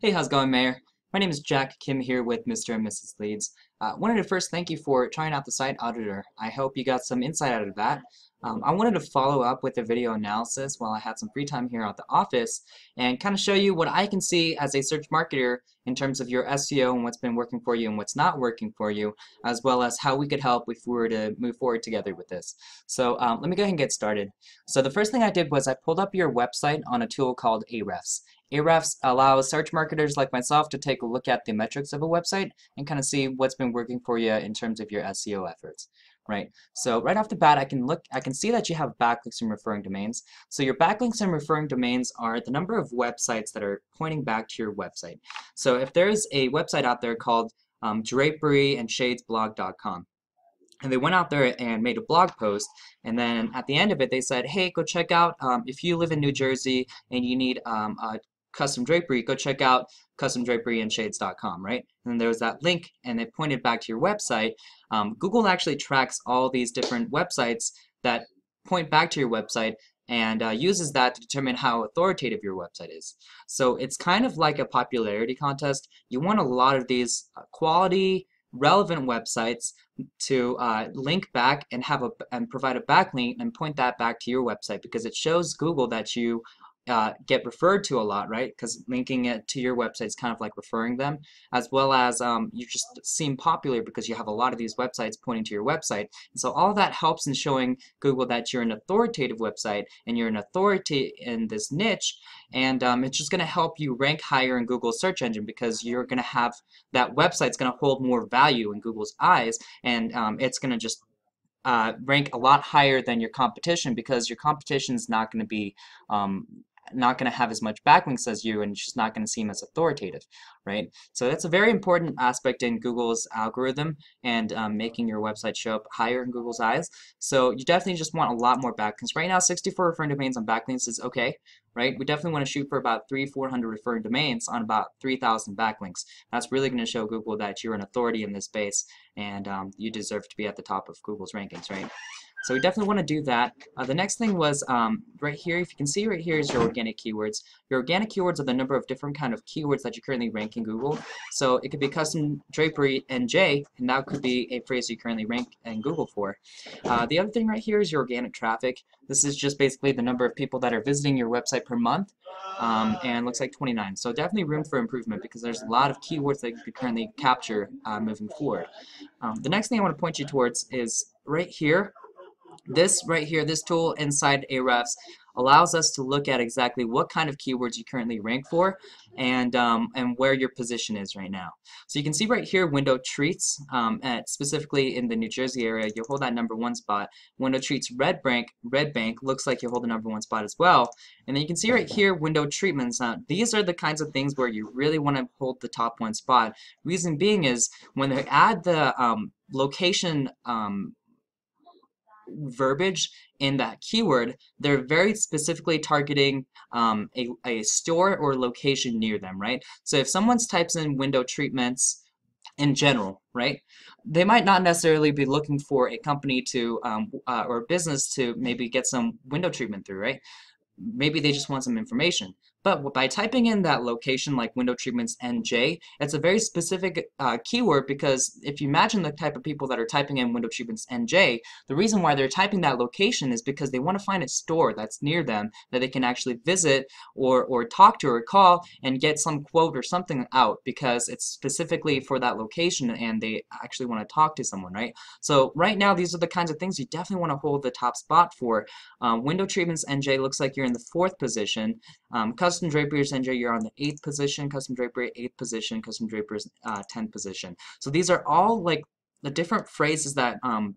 Hey, how's it going, Mayor? My name is Jack Kim here with Mr. and Mrs. Leads. Uh, wanted to first thank you for trying out the site auditor. I hope you got some insight out of that. Um, I wanted to follow up with a video analysis while I had some free time here at the office and kind of show you what I can see as a search marketer in terms of your SEO and what's been working for you and what's not working for you, as well as how we could help if we were to move forward together with this. So um, let me go ahead and get started. So the first thing I did was I pulled up your website on a tool called Ahrefs. Ahrefs allows search marketers like myself to take a look at the metrics of a website and kind of see what's been working for you in terms of your SEO efforts right? So right off the bat, I can look, I can see that you have backlinks and referring domains. So your backlinks and referring domains are the number of websites that are pointing back to your website. So if there's a website out there called um, draperyandshadesblog.com, and they went out there and made a blog post and then at the end of it they said hey go check out um, if you live in New Jersey and you need um, a custom drapery, go check out customdraperyandshades.com, right? And then there was that link, and it pointed back to your website. Um, Google actually tracks all these different websites that point back to your website and uh, uses that to determine how authoritative your website is. So it's kind of like a popularity contest. You want a lot of these uh, quality, relevant websites to uh, link back and have a and provide a backlink and point that back to your website because it shows Google that you uh, get referred to a lot, right? Because linking it to your website is kind of like referring them, as well as um, you just seem popular because you have a lot of these websites pointing to your website. And so all that helps in showing Google that you're an authoritative website and you're an authority in this niche, and um, it's just going to help you rank higher in Google's search engine because you're going to have that website's going to hold more value in Google's eyes, and um, it's going to just uh, rank a lot higher than your competition because your competition is not going to be um, not going to have as much backlinks as you and it's just not going to seem as authoritative, right? So that's a very important aspect in Google's algorithm and um, making your website show up higher in Google's eyes. So you definitely just want a lot more backlinks. Right now, 64 referring domains on backlinks is okay, right? We definitely want to shoot for about three, 400 referring domains on about 3,000 backlinks. That's really going to show Google that you're an authority in this space and um, you deserve to be at the top of Google's rankings, right? So we definitely want to do that. Uh, the next thing was um, right here, if you can see right here is your organic keywords. Your organic keywords are the number of different kind of keywords that you currently rank in Google. So it could be custom drapery NJ, and that could be a phrase you currently rank in Google for. Uh, the other thing right here is your organic traffic. This is just basically the number of people that are visiting your website per month. Um, and looks like 29. So definitely room for improvement because there's a lot of keywords that you could currently capture uh, moving forward. Um, the next thing I want to point you towards is right here this right here, this tool inside Ahrefs allows us to look at exactly what kind of keywords you currently rank for and um, and where your position is right now. So you can see right here window treats um, at specifically in the New Jersey area you hold that number one spot. Window treats red bank red bank looks like you hold the number one spot as well. And then you can see right here window treatments. Now these are the kinds of things where you really want to hold the top one spot. Reason being is when they add the um, location um, verbiage in that keyword, they're very specifically targeting um, a, a store or location near them, right? So if someone types in window treatments in general, right, they might not necessarily be looking for a company to um, uh, or business to maybe get some window treatment through, right? Maybe they just want some information. But by typing in that location like window treatments NJ, it's a very specific uh, keyword because if you imagine the type of people that are typing in window treatments NJ, the reason why they're typing that location is because they want to find a store that's near them that they can actually visit or, or talk to or call and get some quote or something out because it's specifically for that location and they actually want to talk to someone, right? So right now, these are the kinds of things you definitely want to hold the top spot for. Um, window treatments NJ looks like you're in the fourth position. Um, custom draperies NJ, you're on the eighth position. Custom drapery, eighth position. Custom draperies, uh, tenth position. So these are all like the different phrases that um,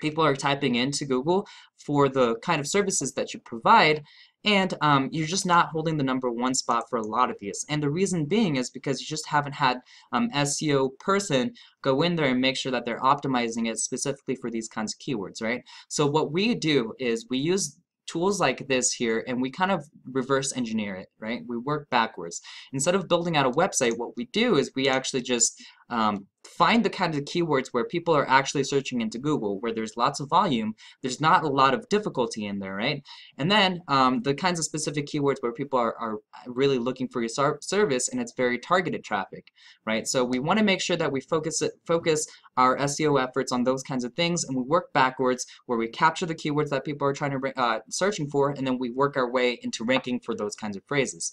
people are typing into Google for the kind of services that you provide and um, you're just not holding the number one spot for a lot of these. And the reason being is because you just haven't had um, SEO person go in there and make sure that they're optimizing it specifically for these kinds of keywords, right? So what we do is we use tools like this here and we kind of reverse engineer it, right? We work backwards. Instead of building out a website, what we do is we actually just um, find the kind of keywords where people are actually searching into Google, where there's lots of volume, there's not a lot of difficulty in there, right? And then um, the kinds of specific keywords where people are, are really looking for your service and it's very targeted traffic, right? So we want to make sure that we focus it, focus our SEO efforts on those kinds of things and we work backwards where we capture the keywords that people are trying to uh, searching for and then we work our way into ranking for those kinds of phrases.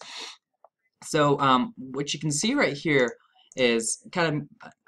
So um, what you can see right here is kind of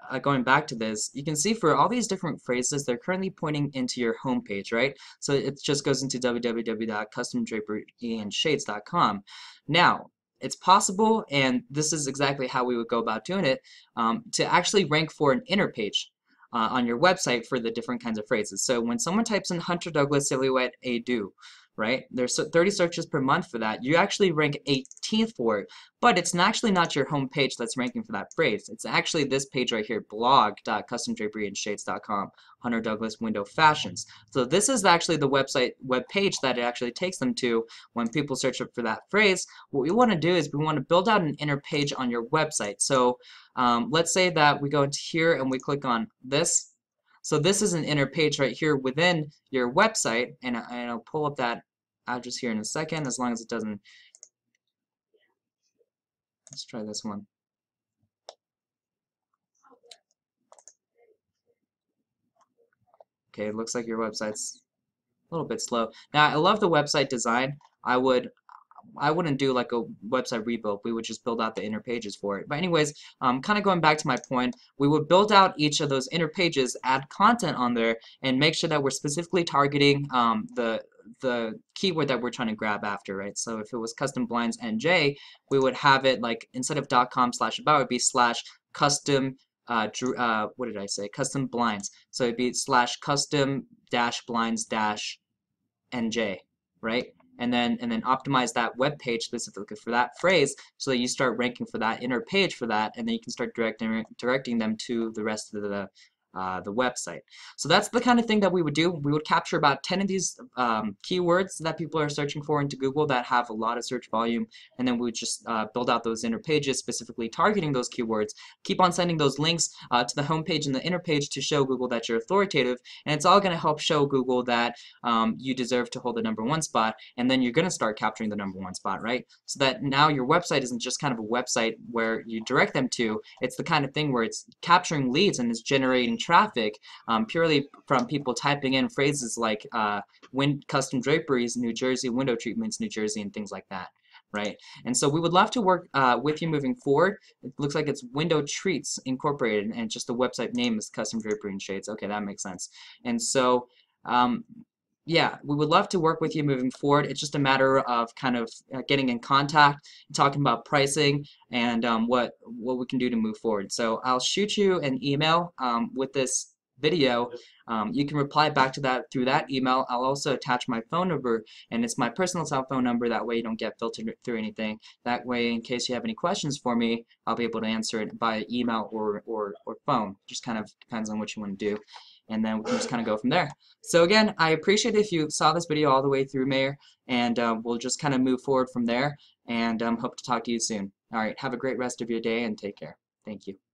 uh, going back to this, you can see for all these different phrases, they're currently pointing into your home page, right? So it just goes into www.customdraperyandshades.com. Now, it's possible, and this is exactly how we would go about doing it, um, to actually rank for an inner page. Uh, on your website for the different kinds of phrases. So when someone types in Hunter Douglas Silhouette A Deux, right? There's 30 searches per month for that. You actually rank 18th for it, but it's actually not your home page that's ranking for that phrase. It's actually this page right here, blog.customdraperyandshades.com, Hunter Douglas Window Fashions. So this is actually the website web page that it actually takes them to when people search up for that phrase. What we want to do is we want to build out an inner page on your website. So um, let's say that we go into here and we click on this so this is an inner page right here within your website, and, and I'll pull up that address here in a second, as long as it doesn't. Let's try this one. Okay, it looks like your website's a little bit slow. Now, I love the website design. I would I wouldn't do like a website rebuild. We would just build out the inner pages for it. But anyways, um, kind of going back to my point, we would build out each of those inner pages, add content on there, and make sure that we're specifically targeting um, the the keyword that we're trying to grab after, right? So if it was custom blinds NJ, we would have it like instead of dot .com slash about, it would be slash custom uh, drew, uh, what did I say? Custom blinds. So it'd be slash custom dash blinds dash NJ, right? and then and then optimize that web page specifically for that phrase so that you start ranking for that inner page for that and then you can start directing directing them to the rest of the uh, the website. So that's the kind of thing that we would do. We would capture about 10 of these um, keywords that people are searching for into Google that have a lot of search volume, and then we would just uh, build out those inner pages specifically targeting those keywords. Keep on sending those links uh, to the home page and the inner page to show Google that you're authoritative, and it's all going to help show Google that um, you deserve to hold the number one spot, and then you're going to start capturing the number one spot, right? So that now your website isn't just kind of a website where you direct them to, it's the kind of thing where it's capturing leads and it's generating traffic um, purely from people typing in phrases like uh, wind custom draperies, New Jersey, window treatments, New Jersey, and things like that right? And so we would love to work uh, with you moving forward. It looks like it's Window Treats Incorporated, and just the website name is Custom Drapery and Shades. Okay, that makes sense. And so, um, yeah, we would love to work with you moving forward. It's just a matter of kind of uh, getting in contact, talking about pricing, and um, what what we can do to move forward. So I'll shoot you an email um, with this video. Um, you can reply back to that through that email. I'll also attach my phone number, and it's my personal cell phone number. That way you don't get filtered through anything. That way, in case you have any questions for me, I'll be able to answer it by email or, or, or phone. Just kind of depends on what you want to do and then we can just kind of go from there. So again, I appreciate if you saw this video all the way through, Mayor, and uh, we'll just kind of move forward from there, and um, hope to talk to you soon. All right, have a great rest of your day, and take care. Thank you.